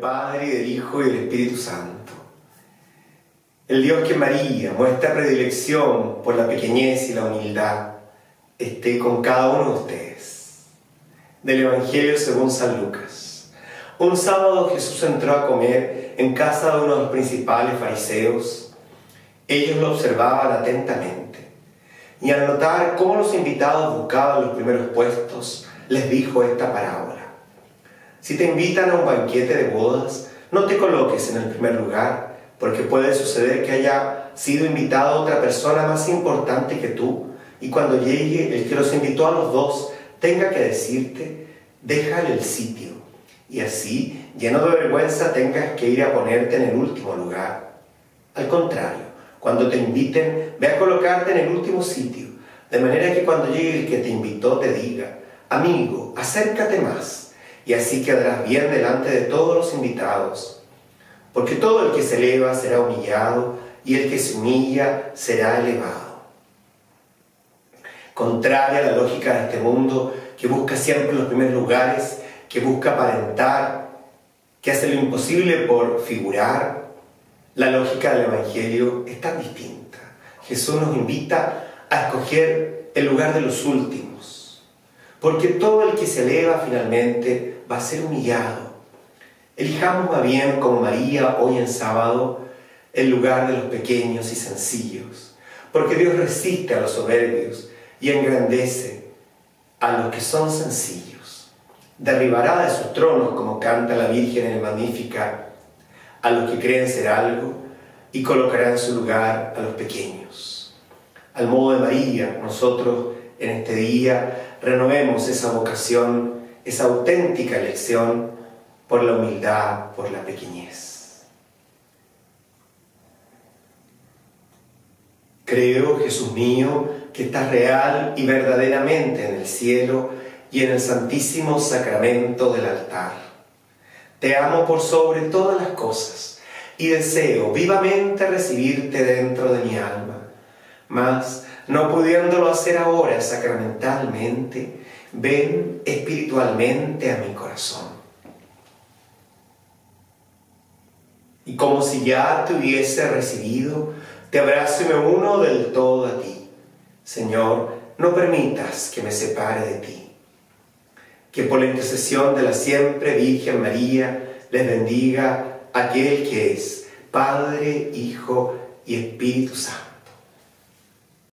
Padre, del Hijo y del Espíritu Santo. El Dios que María muestra predilección por la pequeñez y la humildad, esté con cada uno de ustedes. Del Evangelio según San Lucas. Un sábado Jesús entró a comer en casa de uno de los principales fariseos. Ellos lo observaban atentamente. Y al notar cómo los invitados buscaban los primeros puestos, les dijo esta parábola. Si te invitan a un banquete de bodas, no te coloques en el primer lugar, porque puede suceder que haya sido invitado otra persona más importante que tú, y cuando llegue el que los invitó a los dos, tenga que decirte, déjale el sitio, y así, lleno de vergüenza, tengas que ir a ponerte en el último lugar. Al contrario, cuando te inviten, ve a colocarte en el último sitio, de manera que cuando llegue el que te invitó te diga, amigo, acércate más y así quedarás bien delante de todos los invitados. Porque todo el que se eleva será humillado y el que se humilla será elevado. Contraria a la lógica de este mundo que busca siempre los primeros lugares, que busca aparentar, que hace lo imposible por figurar, la lógica del Evangelio es tan distinta. Jesús nos invita a escoger el lugar de los últimos, porque todo el que se eleva finalmente va a ser humillado. Elijamos más bien, como María hoy en sábado, el lugar de los pequeños y sencillos, porque Dios resiste a los soberbios y engrandece a los que son sencillos. Derribará de sus tronos, como canta la Virgen en el Magnífica, a los que creen ser algo y colocará en su lugar a los pequeños. Al modo de María, nosotros en este día renovemos esa vocación esa auténtica elección por la humildad, por la pequeñez. Creo, Jesús mío, que estás real y verdaderamente en el cielo y en el santísimo sacramento del altar. Te amo por sobre todas las cosas y deseo vivamente recibirte dentro de mi alma, mas no pudiéndolo hacer ahora sacramentalmente, ven espiritualmente a mi corazón. Y como si ya te hubiese recibido, te abrazo y me uno del todo a ti. Señor, no permitas que me separe de ti. Que por la intercesión de la siempre Virgen María les bendiga aquel que es Padre, Hijo y Espíritu Santo.